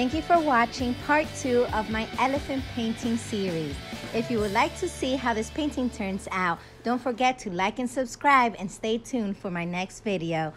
Thank you for watching part two of my elephant painting series. If you would like to see how this painting turns out, don't forget to like and subscribe and stay tuned for my next video.